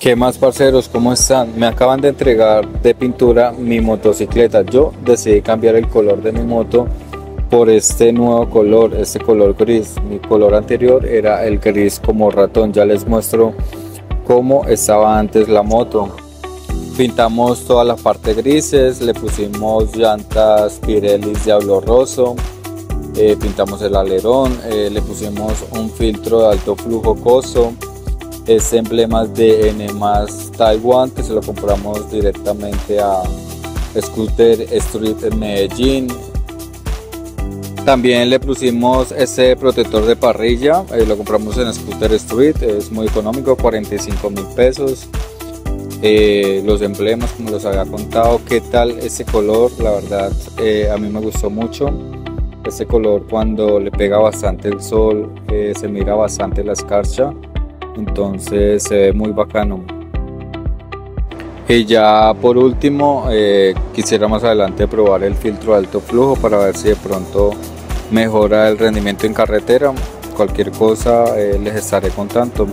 ¿Qué más parceros? ¿Cómo están? Me acaban de entregar de pintura mi motocicleta. Yo decidí cambiar el color de mi moto por este nuevo color, este color gris. Mi color anterior era el gris como ratón. Ya les muestro cómo estaba antes la moto. Pintamos toda la parte grises, le pusimos llantas Pirelli Diablo Rosso, eh, pintamos el alerón, eh, le pusimos un filtro de alto flujo coso es emblemas de N Taiwan que se lo compramos directamente a Scooter Street en Medellín. También le pusimos este protector de parrilla, eh, lo compramos en Scooter Street, es muy económico, 45 mil pesos. Eh, los emblemas, como les había contado, qué tal ese color, la verdad eh, a mí me gustó mucho. Ese color cuando le pega bastante el sol, se mira bastante la escarcha entonces se ve muy bacano. Y ya por último eh, quisiera más adelante probar el filtro de alto flujo para ver si de pronto mejora el rendimiento en carretera. Cualquier cosa eh, les estaré contando